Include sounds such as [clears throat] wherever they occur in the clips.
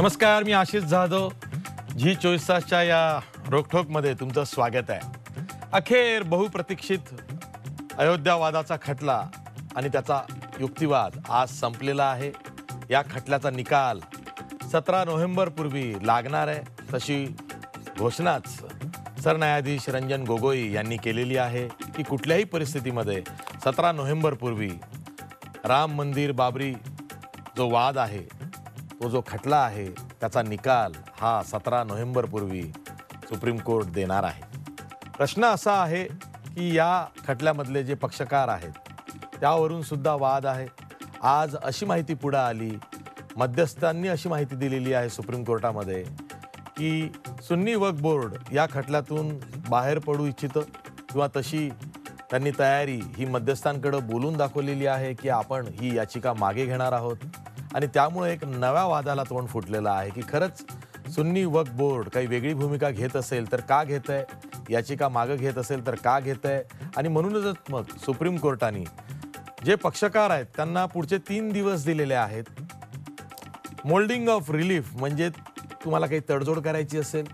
नमस्कार मी आशिष जाधव. झी चोवीस तासच्या या रोखोकमध्ये तुमचं स्वागत आहे. अखेर बहुप्रतीक्षित अयोध्या वादाचा खटला आणि त्याचा युक्तिवाद आज संपलेला आहे. या खटल्याचा निकाल सतरा नोव्हेंबरपूर्वी लागणार आहे. तशी घोषणाच सरन्यायाधीश रंजन गोगोई यांनी केलेली आहे की कुठल्याही परिस्थितीमध्ये सतरा नोव्हेंबरपूर्वी राम मंदिर बाबरी जो वाद आहे तो जो खटला आहे त्याचा निकाल हा सतरा नोव्हेंबरपूर्वी सुप्रीम कोर्ट देणार आहे. प्रश्न असा आहे की या खटल्यामधले जे पक्षकार आहेत त्यावरून सुद्धा वाद आहे. आज अशी माहिती पुढं आली मध्यस्थांनी अशी माहिती दिलेली आहे सुप्रीम कोर्टामध्ये की सुन्नी वक्फ बोर्ड या खटल्यातून बाहेर पडू इच्छितं किंवा तशी त्यांनी तयारी ही मध्यस्थांकडं बोलून दाखवलेली आहे की आपण ही याचिका मागे घेणार आहोत. आणि त्यामुळे एक नव्या वादाला तोंड फुटलेलं आहे की खरंच सुन्नी वक्फ बोर्ड काही वेगळी भूमिका घेत असेल तर का घेत आहे याचिका मागं घेत असेल तर का घेत आहे आणि म्हणूनच मग सुप्रीम कोर्टाने जे पक्षकार आहेत त्यांना पुढचे तीन दिवस दिलेले आहेत. मोल्डिंग ऑफ रिलीफ म्हणजे तुम्हाला काही तडजोड करायची असेल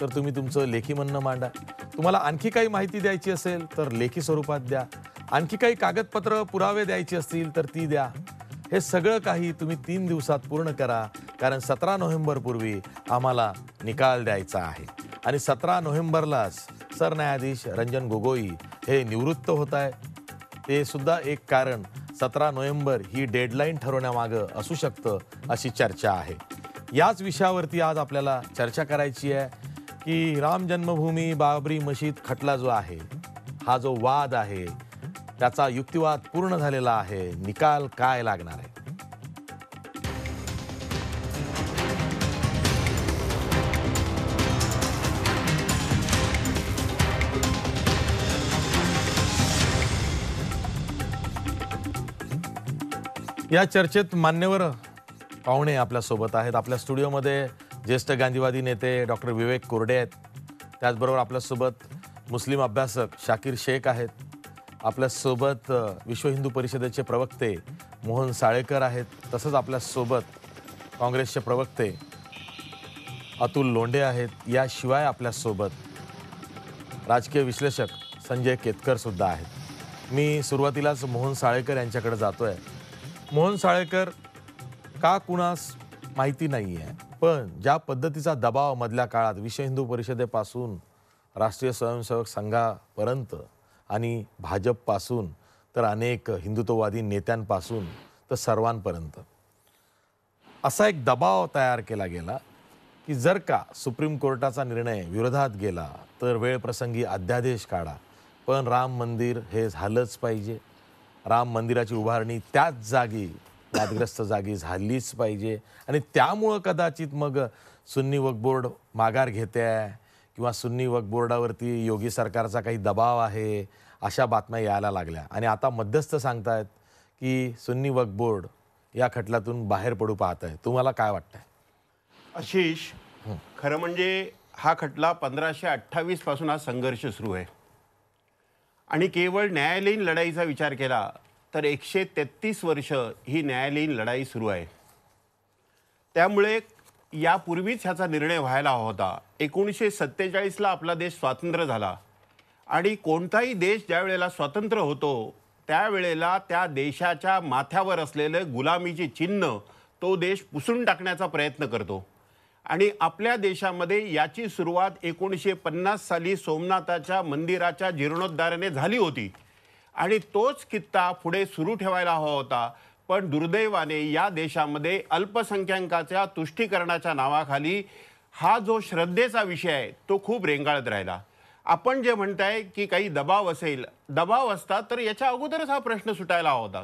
तर तुम्ही तुमचं लेखी म्हणणं मांडा. तुम्हाला आणखी काही माहिती द्यायची असेल तर लेखी स्वरूपात द्या. आणखी काही कागदपत्र पुरावे द्यायची असतील तर ती द्या. हे सगळं काही तुम्ही तीन दिवसात पूर्ण करा कारण सतरा नोव्हेंबरपूर्वी आम्हाला निकाल द्यायचा आहे. आणि सतरा नोव्हेंबरलाच सरन्यायाधीश रंजन गोगोई हे निवृत्त होत आहे ते सुद्धा एक कारण सतरा नोव्हेंबर ही डेडलाईन ठरवण्यामागं असू शकतं अशी चर्चा आहे. याच विषयावरती आज आपल्याला चर्चा करायची आहे की राम जन्मभूमी बाबरी मशीद खटला जो आहे हा जो वाद आहे त्याचा युक्तिवाद पूर्ण झालेला आहे. निकाल काय लागणार आहे? या चर्चेत मान्यवर पाहुणे आपल्यासोबत आहेत. आपल्या स्टुडिओमध्ये ज्येष्ठ गांधीवादी नेते डॉक्टर विवेक कोरडे आहेत. त्याचबरोबर आपल्यासोबत मुस्लिम अभ्यासक शाकीर शेख आहेत. आपल्यासोबत विश्व हिंदू परिषदेचे प्रवक्ते मोहन साळेकर आहेत तसंच आपल्यासोबत काँग्रेसचे प्रवक्ते अतुल लोंढे आहेत. याशिवाय आपल्यासोबत राजकीय विश्लेषक संजय केतकर सुद्धा आहेत. मी सुरुवातीलाच मोहन साळेकर यांच्याकडे जातोय. मोहन साळेकर का कुणास माहिती नाही आहे पण ज्या पद्धतीचा दबाव मधल्या काळात विश्व हिंदू परिषदेपासून राष्ट्रीय स्वयंसेवक संघापर्यंत आणि भाजपपासून तर अनेक हिंदुत्ववादी नेत्यांपासून तर सर्वांपर्यंत. असा एक दबाव तयार केला गेला की जर का सुप्रीम कोर्टाचा निर्णय विरोधात गेला तर वेळप्रसंगी अध्यादेश काढा. पण राम मंदिर हे झालंच पाहिजे. राम मंदिराची उभारणी त्याच जागी वादग्रस्त जागी झालीच पाहिजे. आणि त्यामुळं कदाचित मग सुन्नी वक्फ बोर्ड माघार घेते आहे किंवा सुन्नी वक्फ बोर्डावरती योगी सरकारचा काही दबाव आहे अशा बातम्या यायला लागल्या. आणि आता मध्यस्थ सांगतायत की सुन्नी वक्फ बोर्ड या खटल्यातून बाहेर पडू पाहत आहे तुम्हाला काय वाटतंय? आशिष खरं म्हणजे हा खटला पंधराशे अठ्ठावीसपासून हा संघर्ष सुरू आहे. आणि केवळ न्यायालयीन लढाईचा विचार केला तर एकशे तेहतीस वर्ष ही न्यायालयीन लढाई सुरू आहे. त्यामुळे यापूर्वीच ह्याचा निर्णय व्हायला होता. एकोणीसशे सत्तेचाळीसला आपला देश स्वातंत्र्य झाला. आणि कोणताही देश ज्या वेळेला स्वातंत्र्य होतो त्यावेळेला त्या देशाच्या माथ्यावर असलेलं गुलामीचे चिन्ह तो देश पुसून टाकण्याचा प्रयत्न करतो. आणि आपल्या देशामध्ये याची सुरुवात एकोणीसशे पन्नास साली सोमनाथाच्या मंदिराच्या जीर्णोद्धाराने झाली होती. आणि तोच कित्ता पुढे सुरू ठेवायला हवा होता. पण दुर्दैवाने या देशामध्ये अल्पसंख्याकाच्या तुष्टीकरणाच्या नावाखाली हा जो श्रद्धेचा विषय आहे तो खूप रेंगाळत राहिला. आपण जे म्हणताय की काही दबाव असेल दबाव असता तर याच्या अगोदरच हा प्रश्न सुटायला हवा होता.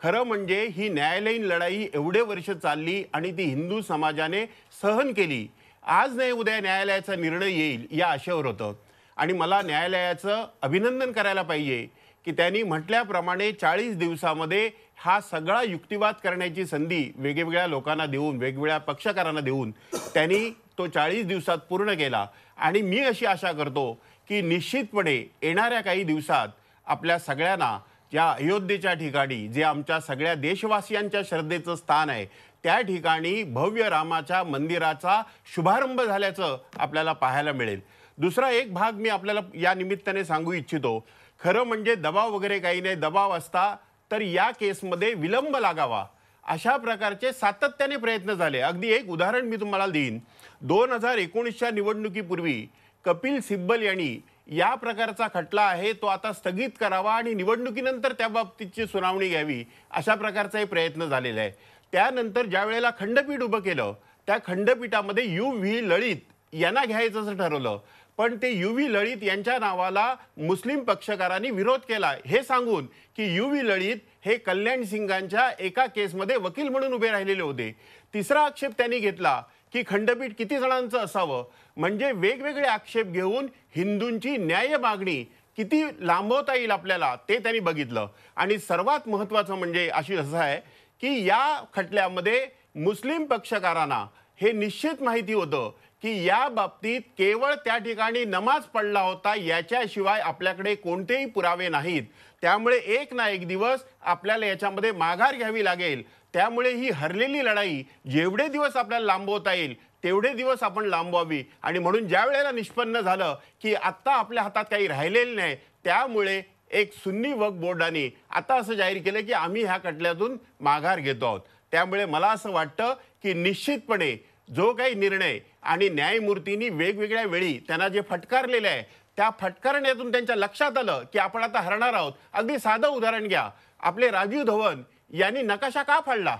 खरं म्हणजे ही न्यायालयीन लढाई एवढे वर्ष चालली आणि ती हिंदू समाजाने सहन केली. आज नाही उद्या न्यायालयाचा निर्णय येईल या आशेवर होतं. आणि मला न्यायालयाचं अभिनंदन करायला पाहिजे की त्यांनी म्हटल्याप्रमाणे चाळीस दिवसामध्ये हा सगळा युक्तिवाद करण्याची संधी वेगवेगळ्या लोकांना देऊन वेगवेगळ्या पक्षकारांना देऊन त्यांनी तो चाळीस दिवसात पूर्ण केला. आणि मी अशी आशा करतो की निश्चितपणे येणाऱ्या काही दिवसात आपल्या सगळ्यांना ज्या अयोध्येच्या ठिकाणी जे आमच्या सगळ्या देशवासियांच्या श्रद्धेचं स्थान आहे त्या ठिकाणी भव्य रामाच्या मंदिराचा शुभारंभ झाल्याचं आपल्याला पाहायला मिळेल. दुसरा एक भाग मी आपल्याला या निमित्ताने सांगू इच्छितो. खरं म्हणजे दबाव वगैरे काही नाही. दबाव असता तर या केसमध्ये विलंब लागावा. अशा प्रकारचे सातत्याने प्रयत्न झाले. अगदी एक उदाहरण मी तुम्हाला देईन. दोन हजार एकोणीसच्या निवडणुकीपूर्वी कपिल सिब्बल यांनी या प्रकारचा खटला आहे तो आता स्थगित करावा आणि निवडणुकीनंतर त्या बाबतीतची सुनावणी घ्यावी अशा प्रकारचाही प्रयत्न झालेला आहे. त्यानंतर ज्या वेळेला खंडपीठ उभं केलं त्या खंडपीठामध्ये यू व्ही लळित यांना घ्यायचं असं ठरवलं. पण ते यू व्ही लळित यांच्या नावाला मुस्लिम पक्षकारांनी विरोध केला. हे सांगून की यू व्ही लळित हे कल्याण सिंगांच्या एका केसमध्ये वकील म्हणून उभे राहिलेले होते. तिसरा आक्षेप त्यांनी घेतला की खंडपीठ किती जणांचं असावं? म्हणजे वेगवेगळे आक्षेप घेऊन हिंदूंची न्याय मागणी किती लांबवता येईल आपल्याला ते त्यांनी बघितलं. आणि सर्वात महत्त्वाचं म्हणजे अशी असं आहे की या खटल्यामध्ये मुस्लिम पक्षकारांना हे निश्चित माहिती होतं की या बाबतीत केवळ त्या ठिकाणी नमाज पडला होता याच्याशिवाय आपल्याकडे कोणतेही पुरावे नाहीत. त्यामुळे एक ना एक दिवस आपल्याला याच्यामध्ये माघार घ्यावी लागेल. त्यामुळे ही हरलेली लढाई जेवढे दिवस आपल्याला लांबवता येईल तेवढे दिवस आपण लांबवावी. आणि म्हणून ज्या वेळेला निष्पन्न झालं की आत्ता आपल्या हातात काही राहिलेलं नाही त्यामुळे एक सुन्नी वक्फ बोर्डाने आता असं जाहीर केलं की आम्ही ह्या खटल्यातून माघार घेतो आहोत. त्यामुळे मला असं वाटतं की निश्चितपणे जो काही निर्णय आणि न्यायमूर्तींनी वेगवेगळ्या वेळी त्यांना जे फटकारलेलं आहे त्या फटकारण्यातून त्यांच्या लक्षात आलं की आपण आता हरणार आहोत. अगदी साधं उदाहरण घ्या. आपले राजीव धवन यांनी नकाशा का फाडला?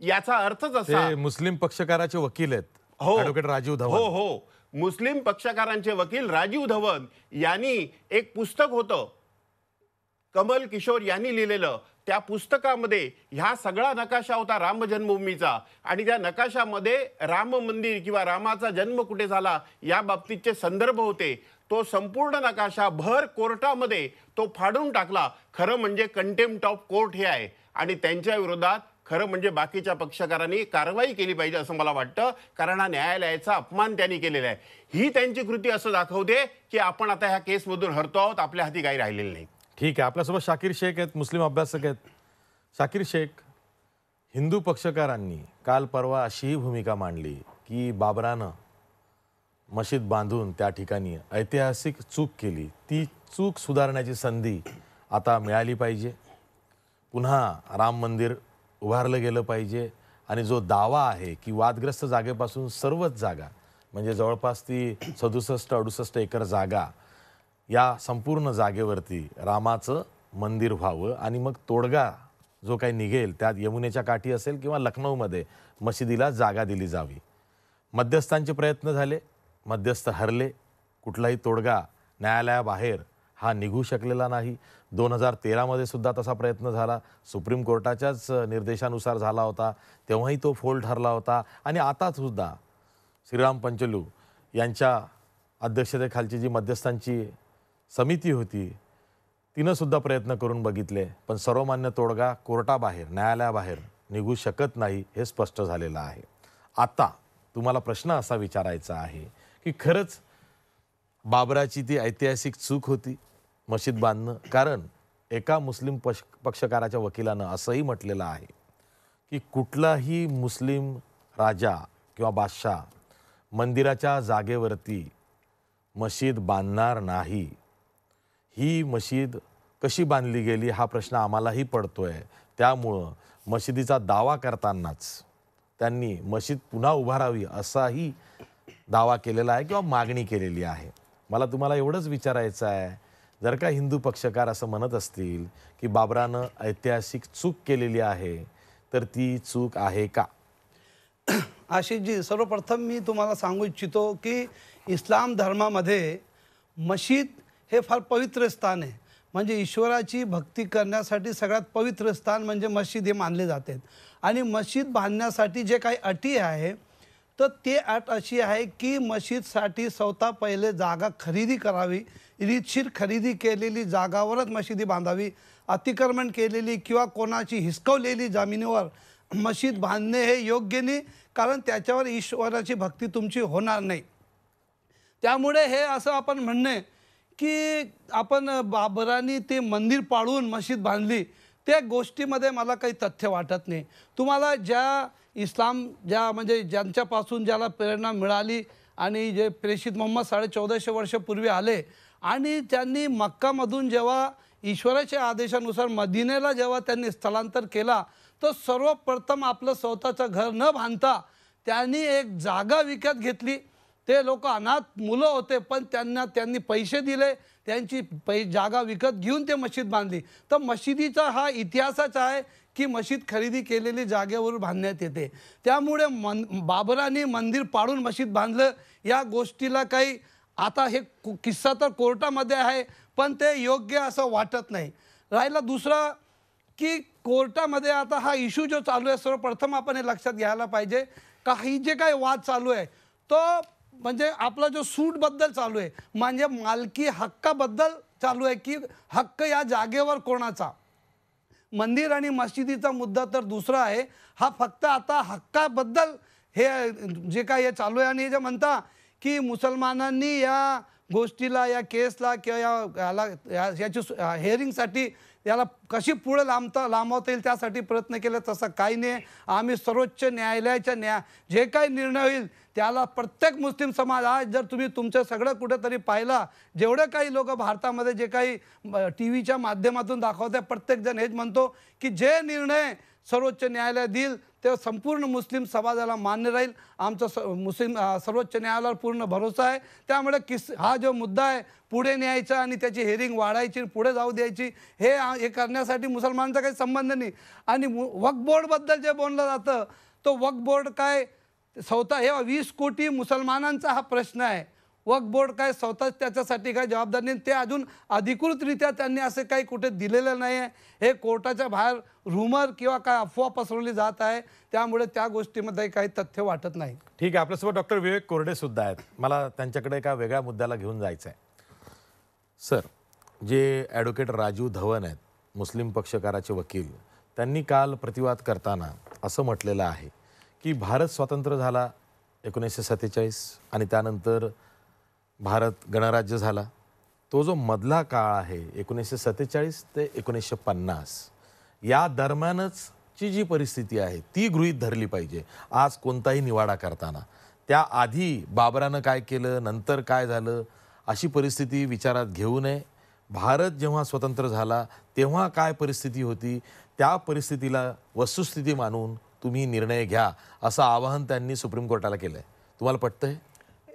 याचा अर्थच असा मुस्लिम पक्षकाराचे वकील आहेत. हो. राजीव हो धवन हो. मुस्लिम पक्षकारांचे वकील राजीव धवन यांनी एक पुस्तक होतं. कमल किशोर यांनी लिहिलेलं. त्या पुस्तकामध्ये ह्या सगळा नकाशा होता राम जन्मभूमीचा. आणि त्या नकाशामध्ये राम मंदिर किंवा रामाचा जन्म कुठे झाला या बाबतीतचे संदर्भ होते. तो संपूर्ण नकाशा भर कोर्टामध्ये तो फाडून टाकला. खरं म्हणजे कंटेम्प्ट ऑफ कोर्ट हे आहे. आणि त्यांच्या विरोधात खरं म्हणजे बाकीच्या पक्षकारांनी कारवाई केली पाहिजे असं मला वाटतं. कारण हा न्यायालयाचा अपमान त्यांनी केलेला आहे. ही त्यांची कृती असं दाखवते की आपण आता ह्या केसमधून हरतो आहोत. आपल्या हाती काही राहिलेलं नाही. ठीक आहे आपल्यासोबत शाकीर शेख आहेत मुस्लिम अभ्यासक आहेत. शाकीर शेख हिंदू पक्षकारांनी काल परवा अशी भूमिका मांडली की बाबरानं मशीद बांधून त्या ठिकाणी ऐतिहासिक चूक केली. ती चूक सुधारण्याची संधी आता मिळाली पाहिजे. पुन्हा राम मंदिर उभारलं गेलं पाहिजे आणि जो दावा आहे की वादग्रस्त जागेपासून सर्वच जागा म्हणजे जवळपास ती सदुसष्ट अडुसष्ट एकर जागा या संपूर्ण जागेवरती रामाचं मंदिर व्हावं आणि मग तोडगा जो काही निघेल त्यात यमुनेच्या काठी असेल किंवा लखनौमध्ये मशिदीला जागा दिली जावी. मध्यस्थांचे प्रयत्न झाले मध्यस्थ हरले कुठलाही तोडगा न्यायालयाबाहेर हा निघू शकलेला नाही. दोन हजार तेरामध्ये सुद्धा तसा प्रयत्न झाला. सुप्रीम कोर्टाच्याच निर्देशानुसार झाला होता. तेव्हाही तो फोल ठरला होता. आणि आतासुद्धा श्रीराम पंचलू यांच्या अध्यक्षतेखालची जी मध्यस्थांची समिती होती. तिनं सुद्धा प्रयत्न करून बघितले पण सर्वमान्य तोडगा कोर्टाबाहेर न्यायालयाबाहेर निघू शकत नाही हे स्पष्ट झालेलं आहे. आता तुम्हाला प्रश्न असा विचारायचा आहे की खरंच बाबराची ती ऐतिहासिक चूक होती मशीद बांधणं? कारण एका मुस्लिम पक्ष पक्षकाराच्या वकिलानं असंही म्हटलेलं आहे की कुठलाही मुस्लिम राजा किंवा बादशाह मंदिराच्या जागेवरती मशीद बांधणार नाही. ही मशीद कशी बांधली गेली हा प्रश्न आम्हालाही पडतो आहे त्यामुळं मशिदीचा दावा करतानाच त्यांनी मशीद पुन्हा उभारावी असाही दावा केलेला आहे किंवा मागणी केलेली आहे. मला तुम्हाला एवढंच विचारायचं आहे. जर का हिंदू पक्षकार असं म्हणत असतील की बाबरानं ऐतिहासिक चूक केलेली आहे तर ती चूक आहे का? आशिषजी सर्वप्रथम मी तुम्हाला सांगू इच्छितो की इस्लाम धर्मामध्ये मशीद हे फार पवित्र स्थान आहे. म्हणजे ईश्वराची भक्ती करण्यासाठी सगळ्यात पवित्र स्थान म्हणजे मशीद हे मानले जाते. आणि मशीद बांधण्यासाठी जे काही अटी आहे तर ते अट अशी आहे की मशीदसाठी स्वतः पहिले जागा खरेदी करावी. रीतशीर खरेदी केलेली जागावरच मशिदी बांधावी. अतिक्रमण केलेली किंवा कोणाची हिसकवलेली जमिनीवर मशीद बांधणे हे योग्य नाही कारण त्याच्यावर ईश्वराची भक्ती तुमची होणार नाही. त्यामुळे हे असं आपण म्हणणे की आपण बाबरांनी ते मंदिर पाडून मशीद बांधली त्या गोष्टीमध्ये मला काही तथ्य वाटत नाही. तुम्हाला ज्या इस्लाम ज्या म्हणजे ज्यांच्यापासून ज्याला प्रेरणा मिळाली आणि जे प्रेषित मोहम्मद साडे चौदाशे वर्षपूर्वी आले आणि त्यांनी मक्कामधून जेव्हा ईश्वराच्या आदेशानुसार मदिनेला जेव्हा त्यांनी स्थलांतर केला तर सर्वप्रथम आपलं स्वतःचं घर न बांधता त्यांनी एक जागा विकत घेतली. ते लोक अनाथ मुलं होते पण त्यांना त्यांनी पैसे दिले त्यांची पै जागा विकत घेऊन ते मशीद बांधली. तर मशिदीचा हा इतिहासच आहे की मशीद खरेदी केलेली जागेवर बांधण्यात येते. त्यामुळे मन बाबरांनी मंदिर पाडून मशीद बांधलं. या गोष्टीला काही आता हे कु- किस्सा तर कोर्टामध्ये आहे पण ते योग्य असं वाटत नाही. राहिला दुसरा की कोर्टामध्ये आता हा इश्यू जो चालू आहे सर्वप्रथम आपण हे लक्षात घ्यायला पाहिजे. का ही जे काही वाद चालू आहे तो म्हणजे आपला जो सूटबद्दल चालू आहे म्हणजे मालकी हक्काबद्दल चालू आहे की हक्क या जागेवर कोणाचा? मंदिर आणि मशिदीचा मुद्दा तर दुसरा आहे. हा फक्त आता हक्काबद्दल हे जे काय हे चालू आहे आणि हे जे म्हणता की मुसलमानांनी या गोष्टीला या केसला किंवा या याला या- याची हेअरिंगसाठी याला कशी पुढे लांबता लांबवता येईल त्यासाठी प्रयत्न केले तसं काही नाही. आम्ही सर्वोच्च न्यायालयाच्या न्याय जे काही निर्णय होईल त्याला प्रत्येक मुस्लिम समाज आज जर तुम्ही तुमचं सगळं कुठेतरी पाहिला जेवढे काही लोक भारतामध्ये जे काही टी व्हीच्या माध्यमातून दाखवते प्रत्येकजण हेच म्हणतो की जे निर्णय सर्वोच्च न्यायालय देईल तेव्हा संपूर्ण मुस्लिम समाजाला मान्य राहील. आमचं स मुस्लिम सर्वोच्च न्यायालयावर पूर्ण भरोसा आहे. त्यामुळे किस हा जो मुद्दा आहे पुढे न्यायचा आणि त्याची हेरिंग वाढायची पुढे जाऊ द्यायची हे हे करण्यासाठी मुसलमानांचा काही संबंध नाही. आणि मु- वक्फ बोर्डबद्दल जे बोललं जातं तो वक्फ बोर्ड काय स्वतः हे वीस कोटी मुसलमानांचा हा प्रश्न आहे. वक्फ बोर्ड काय स्वतःच त्याच्यासाठी काय जबाबदार नाही. ते अजून अधिकृतरित्या त्यांनी असे काही कुठे दिलेलं नाही आहे हे कोर्टाच्या बाहेर रुमर किंवा काय अफवा पसरवली जात आहे. त्यामुळे त्या गोष्टीमध्ये काही तथ्य वाटत नाही. ठीक आहे. आपल्यासोबत डॉक्टर विवेक कोरडे सुद्धा आहेत. मला त्यांच्याकडे एका वेगळ्या मुद्द्याला घेऊन जायचं आहे सर जे ॲडव्होकेट राजू धवन आहेत मुस्लिम पक्षकाराचे वकील त्यांनी काल प्रतिवाद करताना असं म्हटलेलं आहे की भारत स्वातंत्र्य झाला एकोणीसशे सत्तेचाळीस आणि त्यानंतर भारत गणराज्य झाला. तो जो मधला काळ आहे एकोणीसशे सत्तेचाळीस ते एकोणीसशे पन्नास या दरम्यानच ची जी परिस्थिती आहे ती गृहीत धरली पाहिजे. आज कोणताही निवाडा करताना. त्या आधी बाबरानं काय केलं नंतर काय झालं अशी परिस्थिती विचारात घेऊ नये. भारत जेव्हा स्वतंत्र झाला तेव्हा काय परिस्थिती होती त्या परिस्थितीला वस्तुस्थिती मानून तुम्ही निर्णय घ्या असं आवाहन त्यांनी सुप्रीम कोर्टाला केलं आहे तुम्हाला पटतं आहे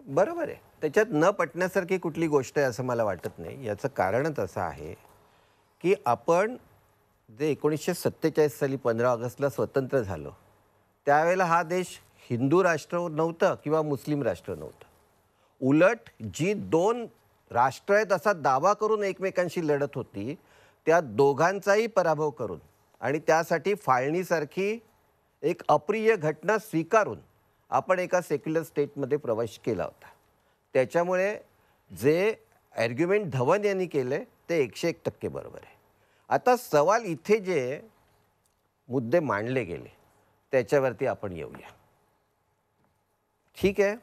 बरोबर आहे. त्याच्यात न पटण्यासारखी कुठली गोष्ट आहे असं मला वाटत नाही. याचं कारणच असं आहे की आपण जे एकोणीसशे सत्तेचाळीस साली पंधरा ऑगस्टला स्वतंत्र झालो त्यावेळेला हा देश हिंदू राष्ट्र नव्हतं किंवा मुस्लिम राष्ट्र नव्हतं. उलट जी दोन राष्ट्र आहेत असा दावा करून एकमेकांशी लढत होती त्या दोघांचाही पराभव करून आणि त्यासाठी फाळणीसारखी एक अप्रिय घटना स्वीकारून आपण एका सेक्युलर स्टेटमध्ये प्रवेश केला होता. त्याच्यामुळे जे ॲर्ग्युमेंट धवन यांनी केले ते एकशे एक टक्के बरोबर आहे. आता सवाल इथे जे मुद्दे मांडले गेले त्याच्यावरती आपण येऊया. ठीक आहे?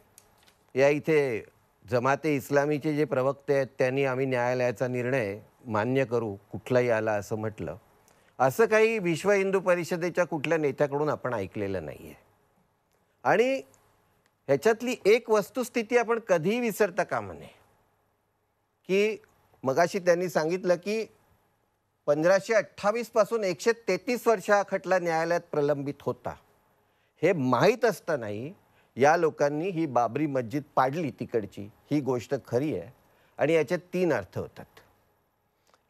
या इथे जमाते इस्लामीचे जे प्रवक्ते आहेत त्यांनी आम्ही न्यायालयाचा निर्णय मान्य करू कुठलाही आला असं म्हटलं. असं काही विश्व हिंदू परिषदेच्या कुठल्या नेत्याकडून आपण ऐकलेलं नाही आहे आणि ह्याच्यातली एक वस्तुस्थिती आपण कधीही विसरता कामा नये. की मगाशी त्यांनी सांगितलं की पंधराशे अठ्ठावीसपासून एकशे तेहतीस वर्ष हा खटला न्यायालयात प्रलंबित होता. हे माहीत असतानाही या लोकांनी ही बाबरी मस्जिद पाडली तिकडची. ही गोष्ट खरी आहे आणि याचे तीन अर्थ होतात.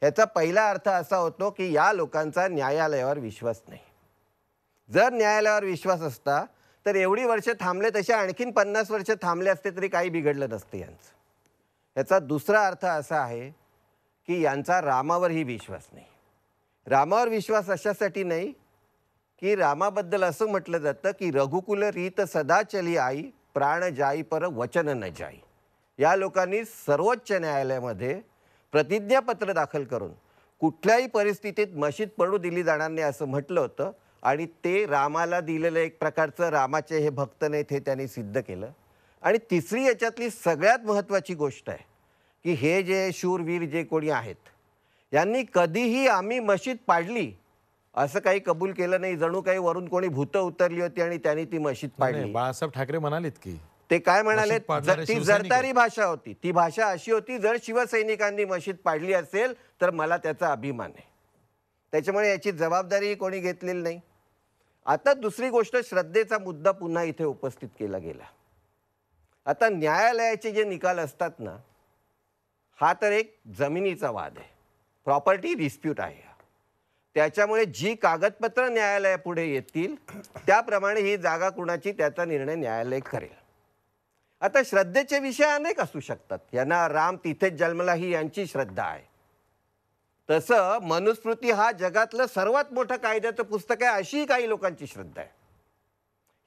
याचा पहिला अर्थ असा होतो की या लोकांचा न्यायालयावर विश्वास नाही. जर न्यायालयावर विश्वास असता तर एवढी वर्ष थांबले तसे आणखीन पन्नास वर्ष थांबले असते तरी काही बिघडलं नसतं यांचं. याचा दुसरा अर्थ असा आहे की यांचा रामावरही विश्वास नाही. रामावर विश्वास अशासाठी नाही की रामाबद्दल असं म्हटलं जातं की रघुकुल रीत सदा चली आई प्राण जाई पर वचन न जाई. या लोकांनी सर्वोच्च न्यायालयामध्ये प्रतिज्ञापत्र दाखल करून कुठल्याही परिस्थितीत मशीद पडू दिली जाणार नाही असं म्हटलं होतं. आणि ते रामाला दिलेलं एक प्रकारचं रामाचे हे भक्त नाहीत हे त्यांनी सिद्ध केलं. आणि तिसरी याच्यातली सगळ्यात महत्त्वाची गोष्ट आहे की हे जे शूरवीर जे कोणी आहेत यांनी कधीही आम्ही मशीद पाडली असं काही कबूल केलं नाही. जणू काही वरून कोणी भूत उतरली होती आणि त्यांनी ती मशीद पाडली. बाळासाहेब ठाकरे म्हणालेत की ते काय म्हणाले? ती जरतारी भाषा होती. ती भाषा अशी होती जर शिवसैनिकांनी मशीद पाडली असेल तर मला त्याचा अभिमान आहे. त्याच्यामुळे याची जबाबदारी कोणी घेतलेली नाही. आता दुसरी गोष्ट श्रद्धेचा मुद्दा पुन्हा इथे उपस्थित केला गेला. आता न्यायालयाचे जे निकाल असतात ना हा तर एक जमिनीचा वाद आहे. प्रॉपर्टी डिस्प्यूट आहे त्याच्यामुळे जी कागदपत्र न्यायालयापुढे येतील त्याप्रमाणे ही जागा कुणाची त्याचा निर्णय न्यायालय करेल. आता श्रद्धेचे विषय अनेक असू शकतात. यांना राम तिथेच जन्मला ही यांची श्रद्धा आहे. तसं मनुस्मृती हा जगातलं सर्वात मोठं कायद्याचं पुस्तक आहे अशी काही लोकांची श्रद्धा आहे.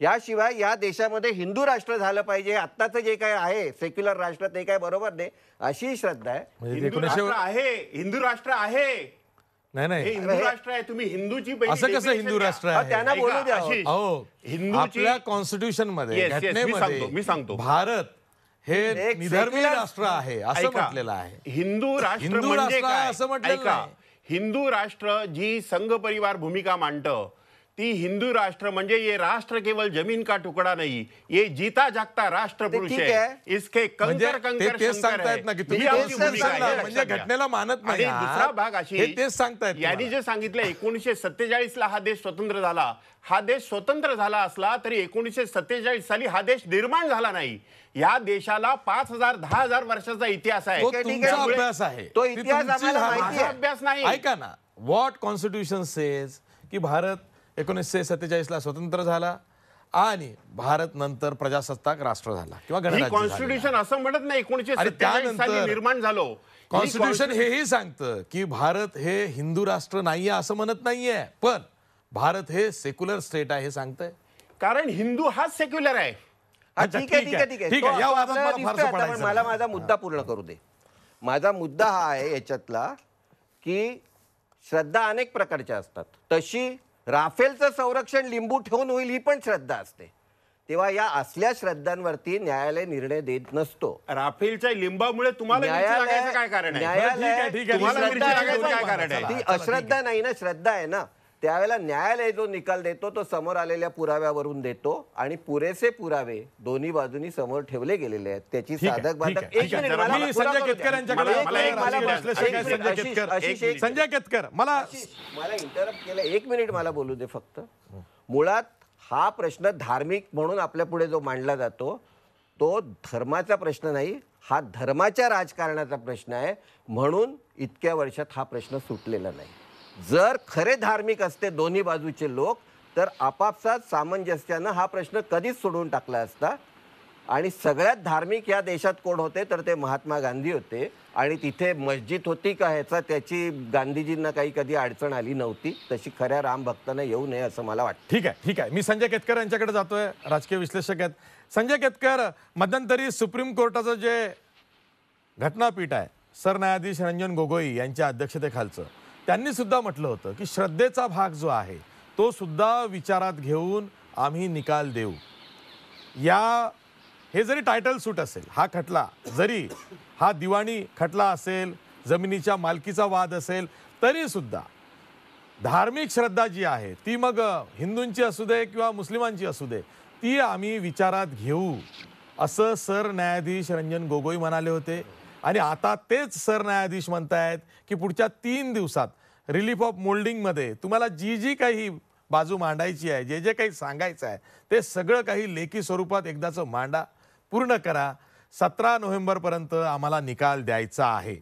याशिवाय या देशामध्ये हिंदू राष्ट्र झालं पाहिजे आत्ताचं जे काय आहे सेक्युलर राष्ट्र ते काय बरोबर नाही अशी श्रद्धा आहे. म्हणजे हिंदू राष्ट्र आहे हिंदू राष्ट्र आहे. नाही हे नाही हिंदू राष्ट्र आहे तुम्ही हिंदूची असं कसं हिंदू. राष्ट्र आहे? त्यांना बोलू द्या. आशिष, अहो हिंदूची- आपल्या कॉन्स्टिट्यूशनमध्ये मी सांगतो. भारत हे निधर्मी राष्ट्र आहे असं म्हटलेलं आहे हिंदू राष्ट्र म्हणजे काय असं म्हटलेलं. हिंदू राष्ट्र जी संघ परिवार भूमिका मांडतं ती हिंदू राष्ट्र म्हणजे ये राष्ट्र केवल जमीन का टुकड़ा नहीं ये जीता जागता राष्ट्र ते पुरुष ठीक है आहे. इसके म्हणजे कंकर कंकर तेच सांगतायत है. ना की ही हे म्हणजे. घटनेला मानत नाही आणि आहात. दुसरा भाग अशी हे तेच सांगतायत यांनी. जे सांगितलं एकोणीसशे सत्तेचाळीस ला हा देश स्वतंत्र झाला हा देश स्वतंत्र झाला असला तरी एकोणीसशे सत्तेचाळीस साली हा देश निर्माण झाला नाही या देशाला पाच हजार दहा हजार वर्षाचा इतिहास आहे अभ्यास आहे तो इतिहास. अभ्यास नाही ऐका ना व्हॉट कॉन्स्टिट्यूशन सेज की भारत एकोणीसशे सत्तेचाळीस ला स्वतंत्र झाला आणि भारत नंतर प्रजासत्ताक राष्ट्र झाला किंवा ही. कॉन्स्टिट्यूशन असं म्हणत नाही एकोणीसशे त्यानंतर निर्माण झालो ही कॉन्स्टिट्यूशन हेही सांगतं की भारत हे हिंदू राष्ट्र नाहीये असं म्हणत नाहीये पण भारत हे सेक्युलर स्टेट आहे हे सांगतंय कारण हिंदू हाच सेक्युलर आहे हा, ठीक आहे ठीक आहे. ठीक आहे मला. माझा मुद्दा पूर्ण करू दे माझा मुद्दा हा आहे याच्यातला की श्रद्धा अनेक प्रकारच्या असतात तशी राफेलचं संरक्षण लिंबू ठेवून होईल ही पण श्रद्धा असते. तेव्हा या असल्या श्रद्धांवरती न्यायालय निर्णय देत नसतो. राफेलच्या लिंबामुळे तुम्हाला मिरची न्यायालय लागायचं काय कारण आहे? बरं, ठीक आहे, न्यायालय ठीक आहे. तुम्हाला ती मिरची श्रद्धा लागायचं आहे काय कारण आहे? ती अश्रद्धा नाही ना श्रद्धा आहे ना. त्यावेळेला न्यायालय जो निकाल देतो तो समोर आलेल्या पुराव्यावरून देतो आणि पुरेसे पुरावे दोन्ही बाजूनी समोर ठेवले गेलेले आहेत. त्याची साधक बाधक संजय केतकर मला मला इंटरप्ट केलं एक मिनिट मला बोलू दे फक्त. मुळात हा प्रश्न धार्मिक म्हणून आपल्या पुढे जो मांडला जातो तो धर्माचा प्रश्न नाही हा धर्माच्या राजकारणाचा प्रश्न आहे. म्हणून इतक्या वर्षात हा प्रश्न सुटलेला नाही. जर खरे धार्मिक असते दोन्ही बाजूचे लोक तर आपापसात सामंजस्यानं हा प्रश्न कधीच सोडून टाकला असता. आणि सगळ्यात धार्मिक या देशात कोण होते तर ते महात्मा गांधी होते. आणि तिथे मस्जिद होती का ह्याचा त्याची गांधीजींना काही कधी अडचण आली नव्हती. तशी खऱ्या राम भक्तांना येऊ नये असं मला वाटतं. ठीक आहे ठीक आहे. मी संजय केतकर यांच्याकडे जातोय राजकीय विश्लेषक आहेत. संजय केतकर मध्यंतरी सुप्रीम कोर्टाचं जे घटनापीठ आहे सरन्यायाधीश रंजन गोगोई यांच्या अध्यक्षतेखालचं. त्यांनी सुद्धा म्हटलं होतं की श्रद्धेचा भाग जो आहे तो सुद्धा विचारात घेऊन आम्ही निकाल देऊ. या हे जरी टायटल सूट असेल हा खटला जरी हा दिवाणी खटला असेल जमिनीच्या मालकीचा वाद असेल तरी सुद्धा धार्मिक श्रद्धा जी आहे ती मग हिंदूंची असू दे किंवा मुस्लिमांची असू दे ती आम्ही विचारात घेऊ. असं सरन्यायाधीश रंजन गोगोई म्हणाले होते. आणि आता तेच सरन्यायाधीश म्हणतायत की पुढच्या तीन दिवसात रिलीफ ऑफ मोल्डिंगमध्ये तुम्हाला जी जी काही बाजू मांडायची आहे जे जे काही सांगायचं आहे ते सगळं काही लेखी स्वरूपात एकदाचं मांडा पूर्ण करा. सतरा नोव्हेंबरपर्यंत आम्हाला निकाल द्यायचा आहे.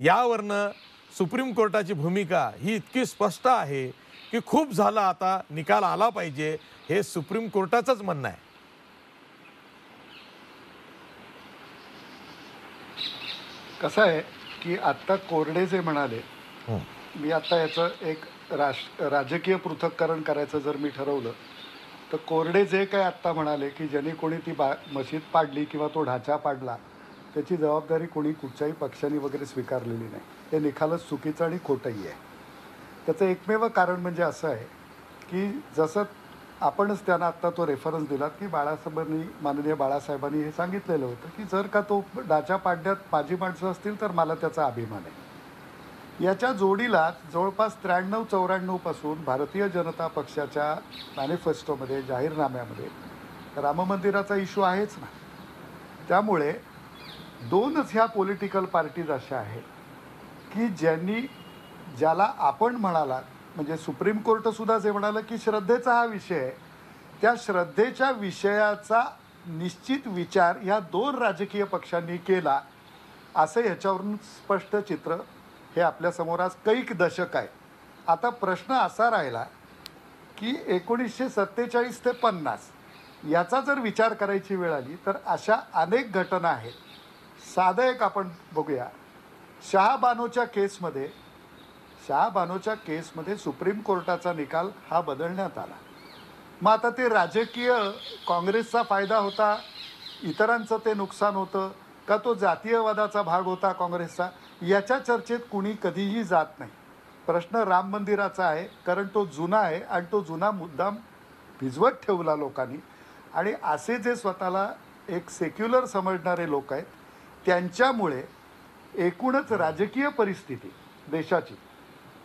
यावरनं सुप्रीम कोर्टाची भूमिका ही इतकी स्पष्ट आहे की खूप झालं आता निकाल आला पाहिजे हे सुप्रीम कोर्टाचंच म्हणणं आहे. कसं आहे की आत्ता कोरडे जे म्हणाले मी आता याचं एक राश राजकीय पृथक्करण करायचं जर मी ठरवलं तर कोरडे जे काय आत्ता म्हणाले की ज्यांनी कोणी ती बा मशीद पाडली किंवा तो ढाचा पाडला त्याची जबाबदारी कोणी कुठच्याही पक्षाने वगैरे स्वीकारलेली नाही. हे निखालच चुकीचं आणि खोटंही आहे. त्याचं एकमेव कारण म्हणजे असं आहे की जसं आपणच त्यांना आत्ता तो रेफरन्स दिलात की बाळासाहेबांनी माननीय बाळासाहेबांनी हे सांगितलेलं होतं की जर का तो डाच्या पाड्यात माझी माणसं असतील तर मला त्याचा अभिमान आहे. याच्या जोडीला जवळपास त्र्याण्णव चौऱ्याण्णवपासून भारतीय जनता पक्षाच्या मॅनिफेस्टोमध्ये जाहीरनाम्यामध्ये राम मंदिराचा इश्यू आहेच ना. त्यामुळे दोनच ह्या पॉलिटिकल पार्टीज अशा आहेत की ज्यांनी ज्याला आपण म्हणालात म्हणजे सुप्रीम कोर्टसुद्धा जे म्हणालं की श्रद्धेचा हा विषय आहे त्या श्रद्धेच्या विषयाचा निश्चित विचार ह्या दोन राजकीय पक्षांनी केला असं ह्याच्यावरून स्पष्ट चित्र हे आपल्यासमोर आज कैक दशक आहे. आता प्रश्न असा राहिला की एकोणीसशे सत्तेचाळीस ते पन्नास याचा जर विचार करायची वेळ आली तर अशा अनेक घटना आहेत. साधं एक आपण बघूया. शहाबानोच्या केसमध्ये शहाबानोच्या केसमध्ये सुप्रीम कोर्टाचा निकाल हा बदलण्यात आला. मग आता ते राजकीय काँग्रेसचा फायदा होता इतरांचं ते नुकसान होतं का तो जातीयवादाचा भाग होता काँग्रेसचा? याच्या चर्चेत कुणी कधीही जात नाही. प्रश्न राम मंदिराचा आहे कारण तो जुना आहे आणि तो जुना मुद्दाम भिजवत ठेवला लोकांनी. आणि असे जे स्वतःला एक सेक्युलर समजणारे लोक आहेत त्यांच्यामुळे एकूणच राजकीय परिस्थिती देशाची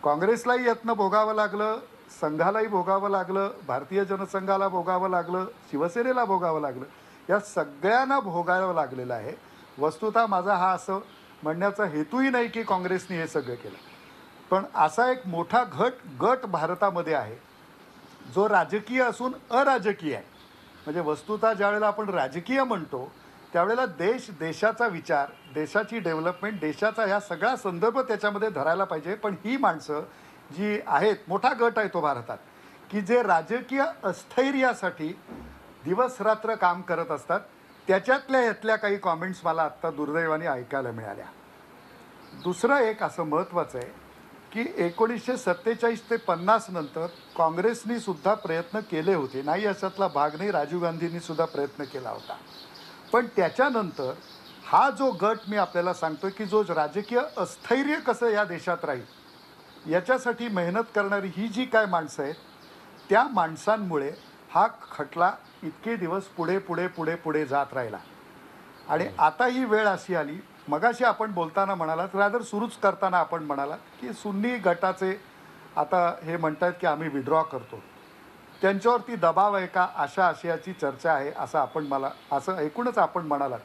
काँग्रेसलाही यातनं भोगावं लागलं संघालाही भोगावं लागलं भारतीय जनसंघाला भोगावं लागलं शिवसेनेला भोगावं लागलं. या सगळ्यांना भोगावं लागलेलं आहे. वस्तुतः माझा हा असं म्हणण्याचा हेतूही नाही की काँग्रेसने हे सगळं केलं. पण असा एक मोठा घट गट भारतामध्ये आहे जो राजकीय असून अराजकीय आहे. म्हणजे वस्तुतः ज्यावेळेला आपण राजकीय म्हणतो त्यावेळेला देश देशाचा विचार देशाची डेव्हलपमेंट देशाचा ह्या सगळा संदर्भ त्याच्यामध्ये धरायला पाहिजे. पण ही माणसं जी आहेत मोठा गट आहे तो भारतात की जे राजकीय अस्थैर्यासाठी दिवस रात्र काम करत असतात त्याच्यातल्या ह्यातल्या काही कॉमेंट्स मला आत्ता दुर्दैवाने ऐकायला मिळाल्या. दुसरं एक असं महत्त्वाचं आहे की एकोणीसशे सत्तेचाळीस ते पन्नास नंतर काँग्रेसनी सुद्धा प्रयत्न केले होते. नाही अशातला भाग नाही राजीव गांधींनी सुद्धा प्रयत्न केला होता. पण त्याच्यानंतर हा जो गट मी आपल्याला सांगतोय की जो राजकीय अस्थैर्य कसं या देशात राहील याच्यासाठी मेहनत करणारी ही जी काय माणसं आहेत त्या माणसांमुळे हा खटला इतके दिवस पुढे पुढे पुढे पुढे जात राहिला. आणि आता ही वेळ अशी आली मगाशी आपण बोलताना म्हणालात रादर सुरूच करताना आपण म्हणालात की सुन्नी गटाचे आता हे म्हणतायत की आम्ही विड्रॉ करतो. त्यांच्यावरती दबाव आहे का? अशा आशयाची चर्चा आहे असं आपण मला असं ऐकूनच आपण म्हणालात.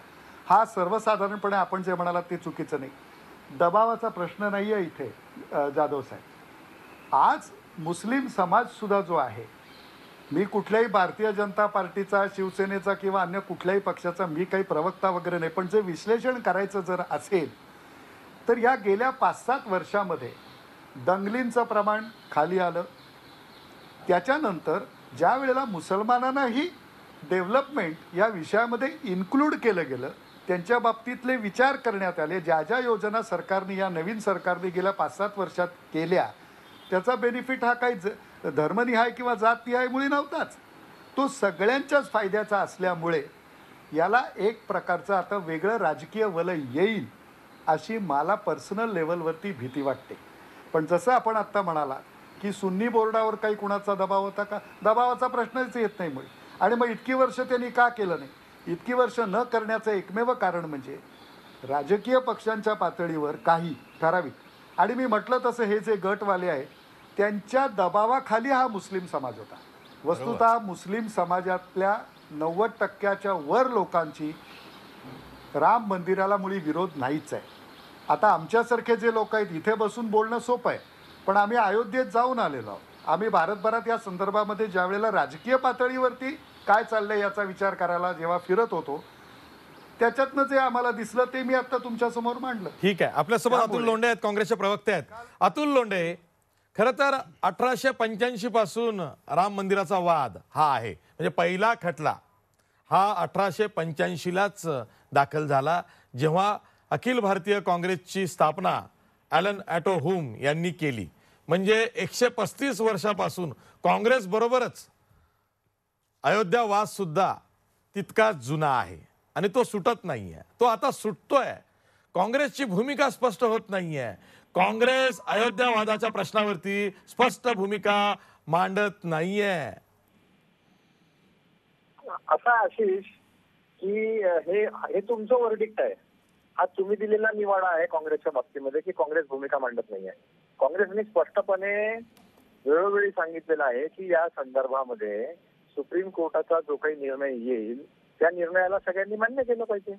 हा सर्वसाधारणपणे आपण जे म्हणालात ते चुकीचं नाही. दबावाचा प्रश्न नाही आहे इथे जाधव साहेब. आज मुस्लिम समाजसुद्धा जो आहे मी कुठल्याही भारतीय जनता पार्टीचा शिवसेनेचा किंवा अन्य कुठल्याही पक्षाचा मी काही प्रवक्ता वगैरे नाही पण जे विश्लेषण करायचं जर असेल तर या गेल्या पाच सात वर्षामध्ये दंगलींचं प्रमाण खाली आलं त्याच्यानंतर ज्या वेळेला मुसलमानांनाही डेव्हलपमेंट या विषयामध्ये इन्क्लूड केलं गेलं त्यांच्या बाबतीतले विचार करण्यात आले. ज्या ज्या योजना सरकारने या नवीन सरकारने गेल्या पाच सात वर्षात केल्या त्याचा बेनिफिट हा काही ज धर्मनिहाय किंवा जातनिहायमुळे नव्हताच. तो सगळ्यांच्याच फायद्याचा असल्यामुळे याला एक प्रकारचं आता वेगळं राजकीय वलय येईल अशी मला पर्सनल लेवलवरती भीती वाटते. पण जसं आपण आत्ता म्हणाला की सुन्नी बोर्डावर काही कुणाचा दबाव होता का? दबावाचा प्रश्नच येत नाही मुळे आणि मग इतकी वर्ष त्यांनी का केलं नाही? इतकी वर्ष न करण्याचं एकमेव कारण म्हणजे राजकीय पक्षांच्या पातळीवर काही ठराविक. आणि मी म्हटलं तसं हे जे गटवाले आहेत त्यांच्या दबावाखाली हा मुस्लिम समाज होता. वस्तुतः मुस्लिम समाजातल्या नव्वद टक्क्याच्या वर लोकांची राम मंदिराला मुळी विरोध नाहीच आहे. आता आमच्यासारखे जे लोक आहेत इथे बसून बोलणं सोपं आहे. पण आम्ही अयोध्येत जाऊन आलेलो आहोत. आम्ही भारतभरात या संदर्भामध्ये ज्या वेळेला राजकीय पातळीवरती काय चाललंय याचा विचार करायला जेव्हा फिरत होतो त्याच्यातनं जे आम्हाला दिसलं ते मी आता तुमच्यासमोर मांडलं. ठीक आहे. आपल्यासोबत अतुल लोंढे आहेत काँग्रेसचे प्रवक्ते आहेत. अतुल लोंढे खरं तर अठराशे पंच्याऐंशी पासून राम मंदिराचा वाद हा आहे. म्हणजे पहिला खटला हा अठराशे पंच्याऐंशीलाच दाखल झाला जेव्हा अखिल भारतीय काँग्रेसची स्थापना ॲलन ॲटो हुम यांनी केली. म्हणजे एकशे पस्तीस वर्षापासून काँग्रेस बरोबरच अयोध्या वाद सुद्धा तितका जुना आहे. आणि तो सुटत नाहीये. तो आता सुटतोय. काँग्रेसची भूमिका स्पष्ट होत नाहीये. काँग्रेस अयोध्या वादाच्या प्रश्नावरती स्पष्ट भूमिका मांडत नाहीये. असा आशिष की हे हे तुमचं वर्डिक्ट आहे. हा तुम्ही दिलेला निवाडा आहे काँग्रेसच्या बाबतीमध्ये की काँग्रेस भूमिका मांडत नाहीये. काँग्रेसने स्पष्टपणे वेळोवेळी सांगितलेलं आहे की या संदर्भामध्ये सुप्रीम कोर्टाचा जो काही निर्णय येईल त्या निर्णयाला सगळ्यांनी मान्य केलं पाहिजे.